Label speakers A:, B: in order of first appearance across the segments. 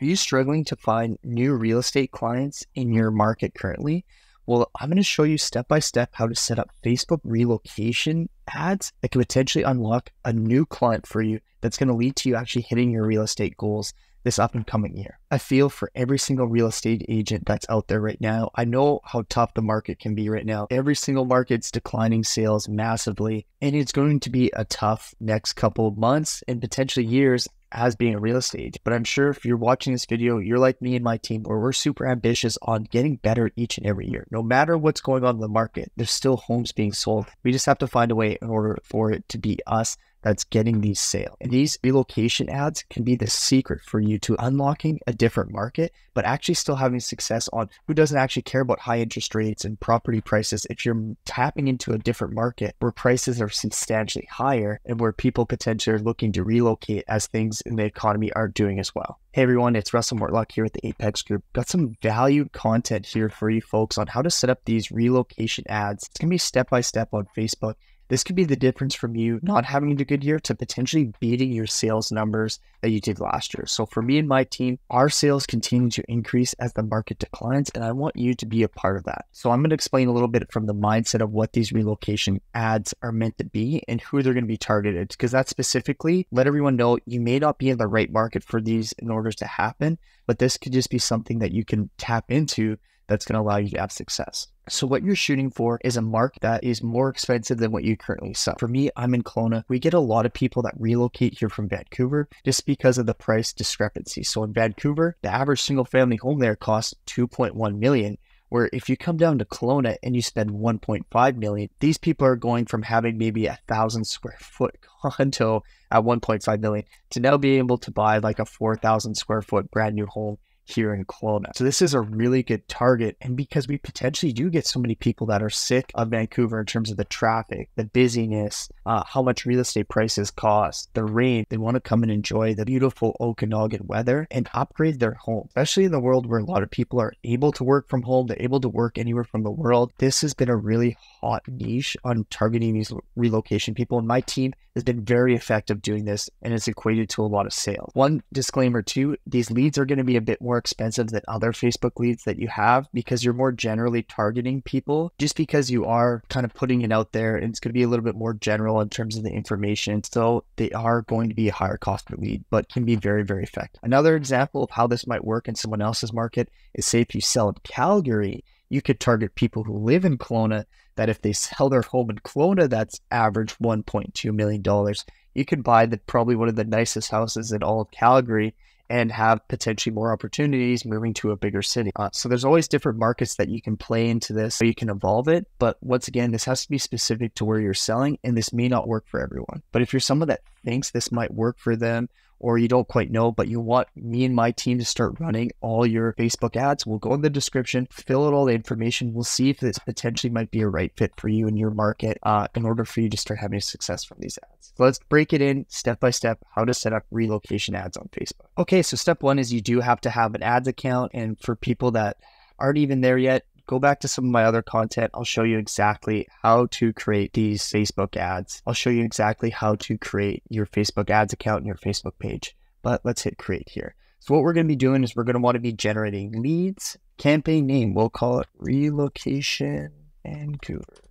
A: Are you struggling to find new real estate clients in your market currently? Well, I'm going to show you step by step how to set up Facebook relocation ads that can potentially unlock a new client for you that's going to lead to you actually hitting your real estate goals this up and coming year. I feel for every single real estate agent that's out there right now. I know how tough the market can be right now. Every single market's declining sales massively, and it's going to be a tough next couple months and potentially years as being a real estate. But I'm sure if you're watching this video, you're like me and my team, where we're super ambitious on getting better each and every year. No matter what's going on in the market, there's still homes being sold. We just have to find a way in order for it to be us that's getting these sales. And these relocation ads can be the secret for you to unlocking a different market, but actually still having success on who doesn't actually care about high interest rates and property prices. If you're tapping into a different market where prices are substantially higher and where people potentially are looking to relocate as things in the economy are doing as well. Hey everyone, it's Russell Mortlock here at the Apex Group. Got some valued content here for you folks on how to set up these relocation ads. It's going to be step by step on Facebook this could be the difference from you not having a good year to potentially beating your sales numbers that you did last year. So for me and my team, our sales continue to increase as the market declines, and I want you to be a part of that. So I'm going to explain a little bit from the mindset of what these relocation ads are meant to be and who they're going to be targeted. Because that specifically, let everyone know you may not be in the right market for these in order to happen, but this could just be something that you can tap into that's going to allow you to have success. So what you're shooting for is a mark that is more expensive than what you currently sell. For me, I'm in Kelowna. We get a lot of people that relocate here from Vancouver just because of the price discrepancy. So in Vancouver, the average single family home there costs 2.1 million. Where if you come down to Kelowna and you spend 1.5 million, these people are going from having maybe a thousand square foot condo at 1.5 million to now being able to buy like a 4,000 square foot brand new home here in Kelowna. So this is a really good target. And because we potentially do get so many people that are sick of Vancouver in terms of the traffic, the busyness, uh, how much real estate prices cost, the rain, they want to come and enjoy the beautiful Okanagan weather and upgrade their home, especially in the world where a lot of people are able to work from home, they're able to work anywhere from the world. This has been a really hot niche on targeting these relocation people. And my team has been very effective doing this and it's equated to a lot of sales. One disclaimer too, these leads are going to be a bit more expensive than other Facebook leads that you have because you're more generally targeting people just because you are kind of putting it out there and it's going to be a little bit more general in terms of the information. So they are going to be a higher cost per lead, but can be very, very effective. Another example of how this might work in someone else's market is say if you sell in Calgary, you could target people who live in Kelowna that if they sell their home in Kelowna, that's average $1.2 million. You could buy the probably one of the nicest houses in all of Calgary and have potentially more opportunities moving to a bigger city. Uh, so there's always different markets that you can play into this so you can evolve it. But once again, this has to be specific to where you're selling and this may not work for everyone. But if you're someone that thinks this might work for them or you don't quite know, but you want me and my team to start running all your Facebook ads, we'll go in the description, fill out all the information. We'll see if this potentially might be a right fit for you and your market uh, in order for you to start having success from these ads. So let's break it in step by step how to set up relocation ads on Facebook. Okay, so step one is you do have to have an ads account. And for people that aren't even there yet, go back to some of my other content. I'll show you exactly how to create these Facebook ads. I'll show you exactly how to create your Facebook ads account and your Facebook page. But let's hit create here. So what we're going to be doing is we're going to want to be generating leads, campaign name. We'll call it relocation Vancouver.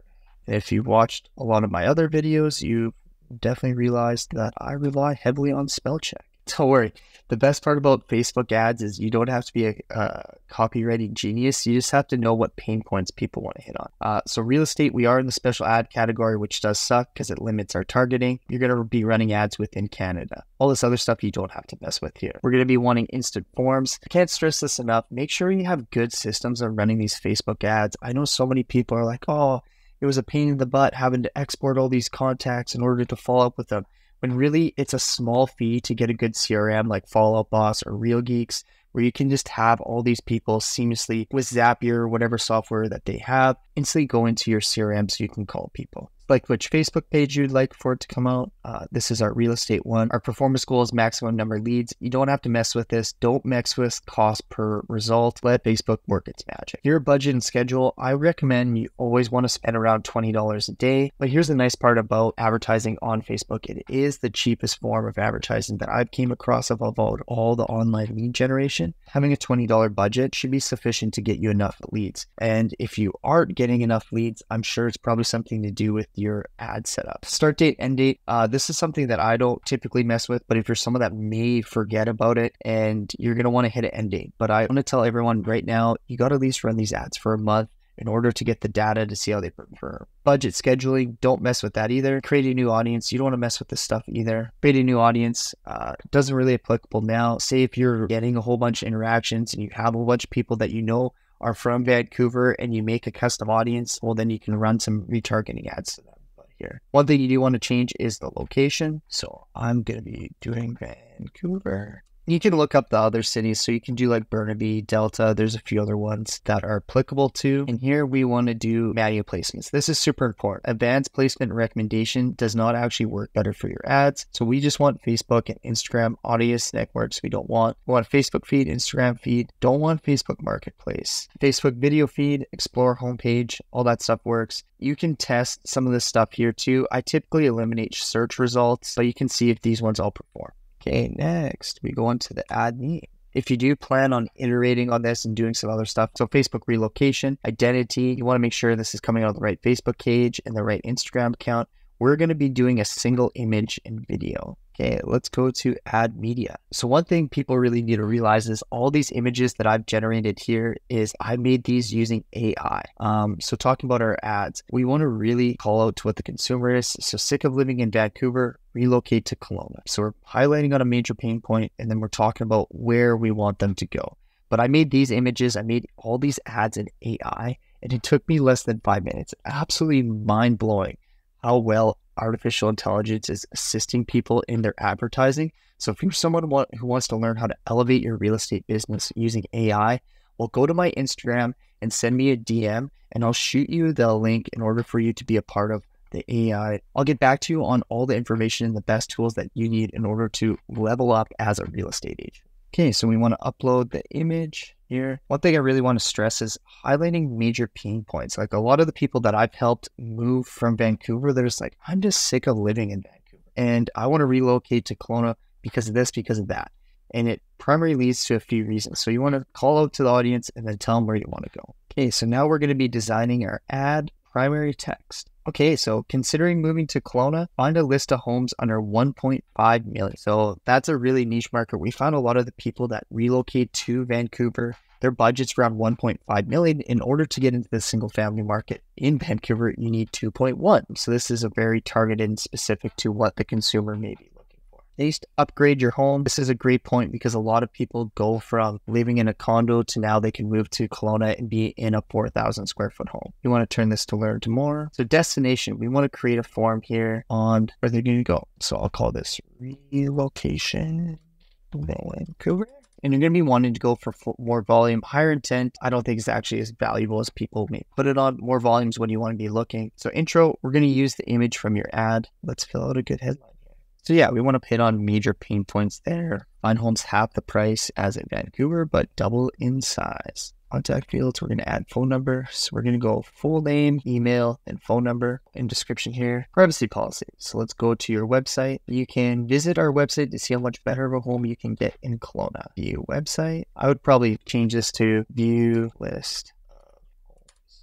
A: If you've watched a lot of my other videos, you've definitely realized that I rely heavily on spell check. Don't worry. The best part about Facebook ads is you don't have to be a, a copywriting genius. You just have to know what pain points people want to hit on. Uh, so, real estate, we are in the special ad category, which does suck because it limits our targeting. You're going to be running ads within Canada. All this other stuff you don't have to mess with here. We're going to be wanting instant forms. I can't stress this enough. Make sure you have good systems of running these Facebook ads. I know so many people are like, oh, it was a pain in the butt having to export all these contacts in order to follow up with them when really it's a small fee to get a good CRM like Follow Up Boss or Real Geeks, where you can just have all these people seamlessly with Zapier or whatever software that they have instantly go into your CRM so you can call people. Like which Facebook page you'd like for it to come out, Uh, this is our real estate one. Our performance goal is maximum number of leads. You don't have to mess with this. Don't mess with cost per result. Let Facebook work its magic. Your budget and schedule, I recommend you always want to spend around $20 a day. But here's the nice part about advertising on Facebook. It is the cheapest form of advertising that I've came across of all, all the online lead generation. Having a $20 budget should be sufficient to get you enough leads. And if you aren't getting enough leads, I'm sure it's probably something to do with your ad setup. Start date, end date. Uh, this is something that I don't typically mess with, but if you're someone that may forget about it and you're going to want to hit an end date. But I want to tell everyone right now, you got to at least run these ads for a month in order to get the data to see how they perform. Budget scheduling, don't mess with that either. Create a new audience, you don't want to mess with this stuff either. Create a new audience uh, doesn't really applicable now. Say if you're getting a whole bunch of interactions and you have a bunch of people that you know are from Vancouver and you make a custom audience, well, then you can run some retargeting ads to them. Here, one thing you do want to change is the location. So I'm going to be doing Vancouver you can look up the other cities. So you can do like Burnaby, Delta. There's a few other ones that are applicable to. And here we want to do manual placements. This is super important. Advanced placement recommendation does not actually work better for your ads. So we just want Facebook and Instagram audience networks. We don't want, we want Facebook feed, Instagram feed. Don't want Facebook marketplace. Facebook video feed, explore homepage, all that stuff works. You can test some of this stuff here too. I typically eliminate search results, but you can see if these ones all perform. Okay, next we go on to the ad name. If you do plan on iterating on this and doing some other stuff, so Facebook relocation, identity, you want to make sure this is coming out of the right Facebook page and the right Instagram account. We're going to be doing a single image and video. Okay, let's go to add media. So one thing people really need to realize is all these images that I've generated here is I made these using AI. Um, so talking about our ads, we want to really call out to what the consumer is. So sick of living in Vancouver, relocate to Kelowna. So we're highlighting on a major pain point, and then we're talking about where we want them to go. But I made these images, I made all these ads in AI, and it took me less than five minutes. Absolutely mind blowing how well artificial intelligence is assisting people in their advertising. So if you're someone who wants to learn how to elevate your real estate business using AI, well, go to my Instagram and send me a DM, and I'll shoot you the link in order for you to be a part of the AI. I'll get back to you on all the information and the best tools that you need in order to level up as a real estate agent. Okay, so we want to upload the image here. One thing I really want to stress is highlighting major pain points. Like a lot of the people that I've helped move from Vancouver, they're just like, I'm just sick of living in Vancouver and I want to relocate to Kelowna because of this, because of that. And it primarily leads to a few reasons. So you want to call out to the audience and then tell them where you want to go. Okay, so now we're going to be designing our ad primary text. Okay, so considering moving to Kelowna, find a list of homes under 1.5 million. So that's a really niche market. We found a lot of the people that relocate to Vancouver, their budget's around 1.5 million. In order to get into the single family market in Vancouver, you need 2.1. So this is a very targeted and specific to what the consumer may be least upgrade your home. This is a great point because a lot of people go from living in a condo to now they can move to Kelowna and be in a 4,000 square foot home. You want to turn this to learn to more. So destination, we want to create a form here on where they're going to go. So I'll call this relocation Vancouver. And you're going to be wanting to go for more volume, higher intent. I don't think it's actually as valuable as people may put it on. More volumes when you want to be looking. So intro, we're going to use the image from your ad. Let's fill out a good headline. So yeah, we want to hit on major pain points there. Find homes half the price as in Vancouver, but double in size. Contact fields, we're going to add phone number. So we're going to go full name, email, and phone number in description here. Privacy policy. So let's go to your website. You can visit our website to see how much better of a home you can get in Kelowna. View website. I would probably change this to view list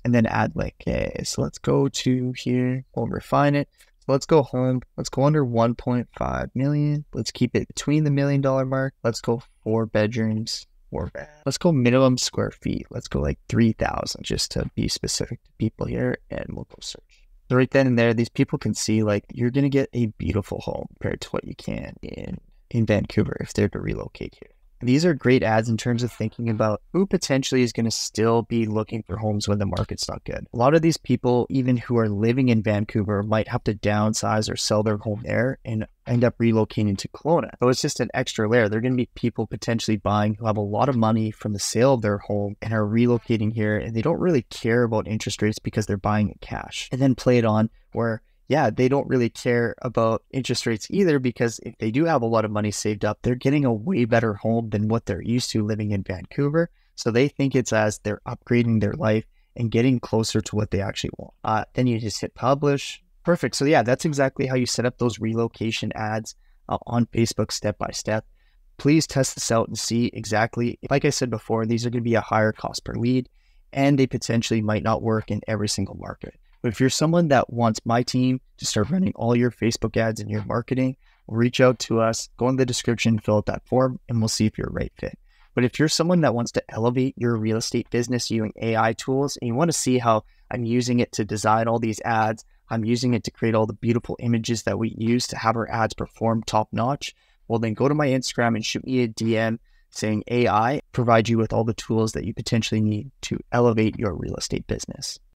A: and then add link. Okay, so let's go to here. We'll refine it. Let's go home. Let's go under 1.5 million. Let's keep it between the million dollar mark. Let's go four bedrooms, four bed. Let's go minimum square feet. Let's go like 3,000 just to be specific to people here and we'll go search. So right then and there, these people can see like you're going to get a beautiful home compared to what you can in, in Vancouver if they're to relocate here. These are great ads in terms of thinking about who potentially is going to still be looking for homes when the market's not good. A lot of these people, even who are living in Vancouver, might have to downsize or sell their home there and end up relocating to Kelowna. So it's just an extra layer. There are going to be people potentially buying who have a lot of money from the sale of their home and are relocating here and they don't really care about interest rates because they're buying it cash. And then play it on where yeah, they don't really care about interest rates either because if they do have a lot of money saved up, they're getting a way better home than what they're used to living in Vancouver. So they think it's as they're upgrading their life and getting closer to what they actually want. Uh, then you just hit publish. Perfect. So yeah, that's exactly how you set up those relocation ads uh, on Facebook step by step. Please test this out and see exactly. Like I said before, these are going to be a higher cost per lead, and they potentially might not work in every single market. But if you're someone that wants my team to start running all your Facebook ads and your marketing, reach out to us, go in the description, fill out that form, and we'll see if you're a right fit. But if you're someone that wants to elevate your real estate business using AI tools and you want to see how I'm using it to design all these ads, I'm using it to create all the beautiful images that we use to have our ads perform top notch, well, then go to my Instagram and shoot me a DM saying AI, provide you with all the tools that you potentially need to elevate your real estate business.